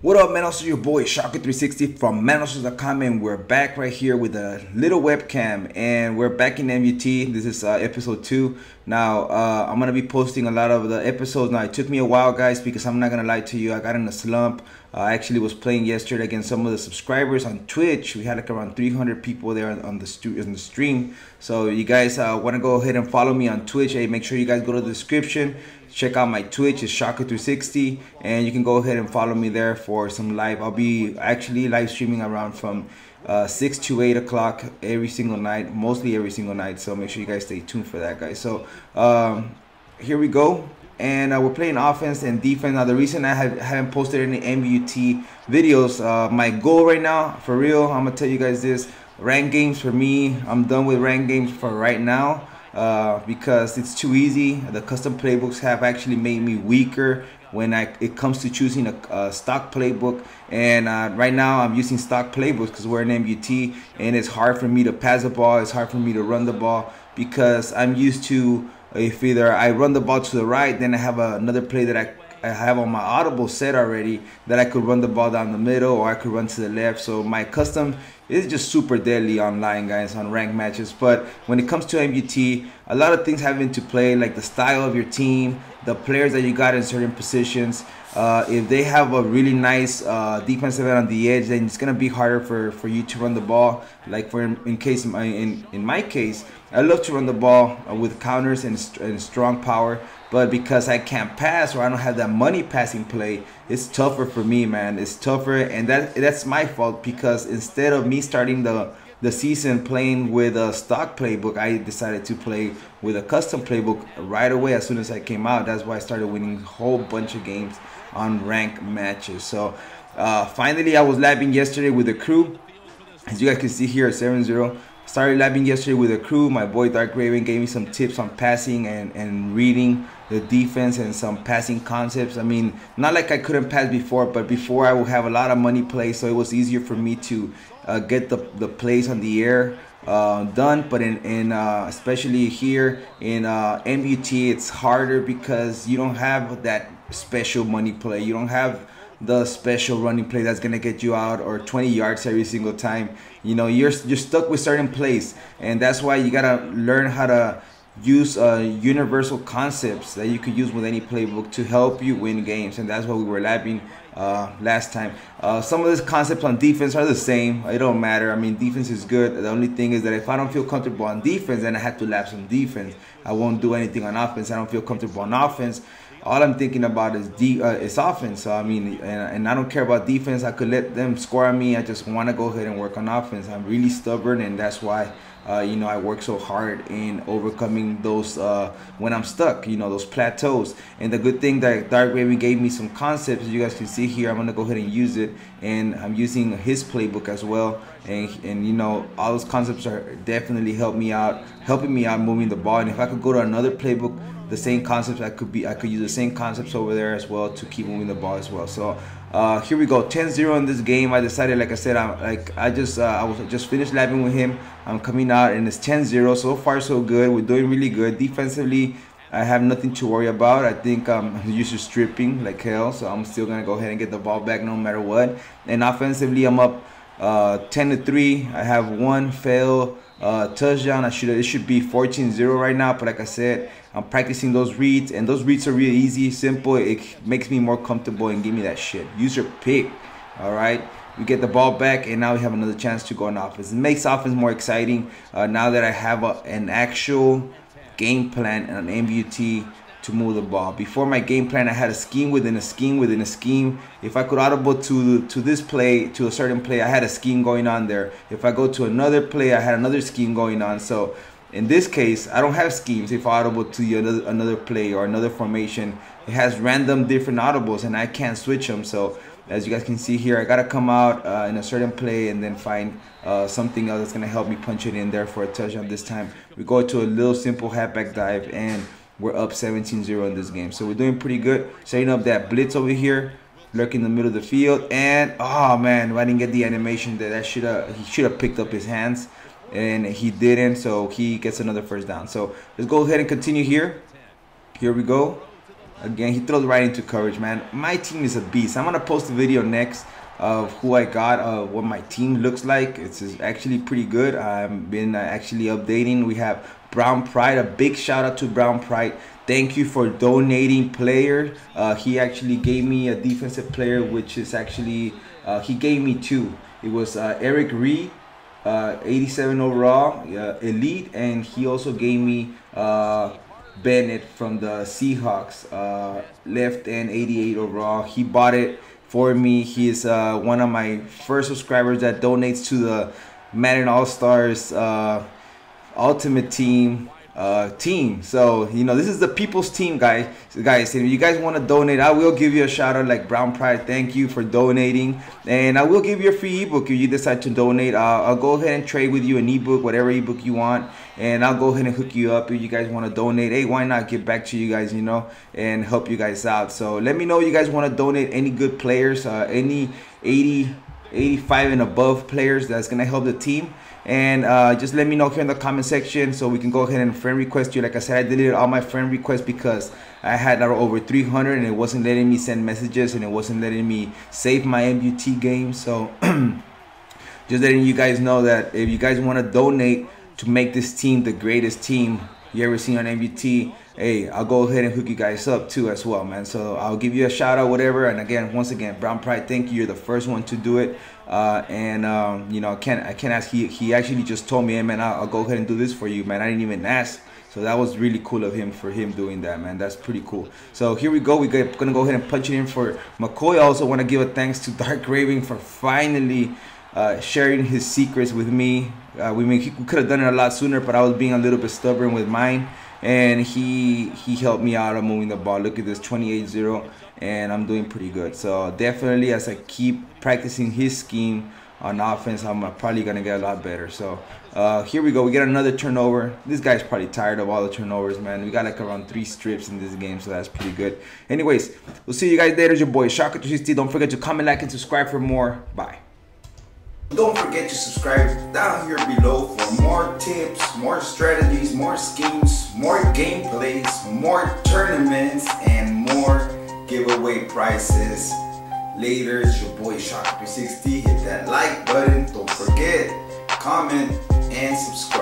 What up, man? Also, your boy Shocker360 from MaddenAllstars.com, and we're back right here with a little webcam, and we're back in MUT. This is uh, episode two. Now, uh, I'm gonna be posting a lot of the episodes. Now, it took me a while, guys, because I'm not gonna lie to you. I got in a slump. Uh, I actually was playing yesterday against some of the subscribers on Twitch. We had like around 300 people there on the stu- on the stream. So, you guys uh, want to go ahead and follow me on Twitch? Hey, make sure you guys go to the description check out my Twitch, it's Shocker360, and you can go ahead and follow me there for some live. I'll be actually live streaming around from uh, 6 to 8 o'clock every single night, mostly every single night. So make sure you guys stay tuned for that, guys. So um, here we go. And uh, we're playing offense and defense. Now, the reason I have, haven't posted any MUT videos, uh, my goal right now, for real, I'm going to tell you guys this. Rank games for me, I'm done with rank games for right now uh, because it's too easy. The custom playbooks have actually made me weaker when I, it comes to choosing a, a stock playbook. And uh, right now I'm using stock playbooks because we're in MUT and it's hard for me to pass the ball. It's hard for me to run the ball because I'm used to if either I run the ball to the right, then I have another play that I I have on my audible set already that I could run the ball down the middle or I could run to the left. So my custom is just super deadly online, guys, on ranked matches. But when it comes to MUT, a lot of things have into play, like the style of your team, the players that you got in certain positions. Uh, if they have a really nice uh, defensive end on the edge, then it's gonna be harder for, for you to run the ball. Like for in, in case my, in, in my case, I love to run the ball uh, with counters and, and strong power. But because I can't pass or I don't have that money passing play, it's tougher for me, man. It's tougher, and that that's my fault because instead of me starting the the season playing with a stock playbook, I decided to play with a custom playbook right away as soon as I came out. That's why I started winning a whole bunch of games on rank matches. So uh, finally, I was labbing yesterday with the crew. As you guys can see here, 7-0. Started labbing yesterday with the crew. My boy Dark Raven gave me some tips on passing and, and reading the defense and some passing concepts. I mean, not like I couldn't pass before, but before I would have a lot of money plays, so it was easier for me to uh, get the, the plays on the air uh, done. But in, in uh, especially here in uh, MUT, it's harder because you don't have that special money play. You don't have the special running play that's gonna get you out or 20 yards every single time. You know, you're you're stuck with certain plays, and that's why you gotta learn how to use uh, universal concepts that you could use with any playbook to help you win games, and that's what we were labbing uh, last time. Uh, some of these concepts on defense are the same. It don't matter. I mean, defense is good. The only thing is that if I don't feel comfortable on defense, then I have to lab some defense. I won't do anything on offense. I don't feel comfortable on offense all I'm thinking about is de- uh, offense. So I mean, and, and I don't care about defense. I could let them score on me. I just want to go ahead and work on offense. I'm really stubborn, and that's why. Uh, you know, I work so hard in overcoming those uh, when I'm stuck, you know, those plateaus. And the good thing that Dark Raven gave me some concepts, you guys can see here, I'm gonna go ahead and use it. And I'm using his playbook as well. And, and you know, all those concepts are definitely help me out, helping me out moving the ball. And if I could go to another playbook the same concepts. I could be I could use the same concepts over there as well to keep moving the ball as well. So uh, here we go, 10-0 in this game. I decided, like I said, I'm like I just uh, I was just finished labbing with him. I'm coming out and it's 10-0. So far so good. We're doing really good defensively. I have nothing to worry about. I think um, I'm used to stripping like hell, so I'm still gonna go ahead and get the ball back no matter what. And offensively, I'm up uh, 10 to three. I have one fail uh, touchdown. I should it should be 14-0 right now, but like I said, I'm practicing those reads, and those reads are really easy, simple. It makes me more comfortable and give me that shit. Use your pick, all right. We get the ball back, and now we have another chance to go on offense. It makes offense more exciting uh, now that I have a, an actual game plan and an MUT to move the ball. Before my game plan, I had a scheme within a scheme within a scheme. If I could audible to to this play, to a certain play, I had a scheme going on there. If I go to another play, I had another scheme going on. So in this case, I don't have schemes. If I audible to another another play or another formation, it has random different audibles, and I can't switch them. So as you guys can see here, I gotta come out uh, in a certain play and then find uh, something else that's gonna help me punch it in there for a touchdown this time. We go to a little simple halfback dive and we're up 17-0 in this game. So we're doing pretty good. Setting up that blitz over here. Lurking in the middle of the field. And, oh, man, I didn't get the animation that I should have. He should have picked up his hands. And he didn't, so he gets another first down. So let's go ahead and continue here. Here we go. again, he throws right into coverage, man. My team is a beast. I'm gonna post a video next of who I got, uh, what my team looks like. It's actually pretty good. I've been uh, actually updating. We have Brown Pride. A big shout out to Brown Pride. Thank you for donating player. Uh, he actually gave me a defensive player, which is actually uh, he gave me two. It was uh, Eric Reid, uh, 87 overall, elite, and he also gave me Bennett from the Seahawks, left end 88 overall. He bought it for me. He is uh, one of my first subscribers that donates to the Madden All Stars uh, Ultimate Team uh, team. So you know this is the people's team, guys. Guys, if you guys want to donate, I will give you a shout out like Brown Pride. Thank you for donating, and I will give you a free ebook if you decide to donate. Uh, I'll go ahead and trade with you an ebook, whatever ebook you want, and I'll go ahead and hook you up if you guys want to donate. Hey, why not get back to you guys, you know, and help you guys out. So let me know you guys want to donate any good players, uh, any 80, 85 and above players that's gonna help the team. And uh, just let me know here in the comment section so we can go ahead and friend request you. Like I said I deleted all my friend requests because I had over 300 and it wasn't letting me send messages and it wasn't letting me save my MUT game. So just letting you guys know that if you guys want to donate to make this team the greatest team you ever seen on MUT hey, I'll go ahead and hook you guys up too as well, man. So I'll give you a shout out, whatever. And again, once again, Brown Pride, thank you. You're the first one to do it. Uh, and um, you know, I can't I can't ask. He he actually just told me, hey man, I'll, I'll go ahead and do this for you, man. I didn't even ask. So that was really cool of him for him doing that, man. That's pretty cool. So here we go. We're gonna go ahead and punch it in for McCoy. I also want to give a thanks to Dark Raven for finally uh, sharing his secrets with me. Uh, we, we could have done it a lot sooner, but I was being a little bit stubborn with mine and he he helped me out on moving the ball. Look at this 28-0 and I'm doing pretty good. So definitely as I keep practicing his scheme on offense, I'm probably gonna get a lot better. So uh, here we go. We get another turnover. This guy's probably tired of all the turnovers, man. We got like around three strips in this game, so that's pretty good. Anyways, we'll see you guys later. It's your boy Shocker360 Don't forget to comment, like, and subscribe for more. Bye. Don't forget to subscribe down here below for more tips, more strategies, more schemes, more gameplays, more tournaments, and more giveaway prizes. Later, it's your boy Shocker360. Hit that like button. Don't forget, comment, and subscribe.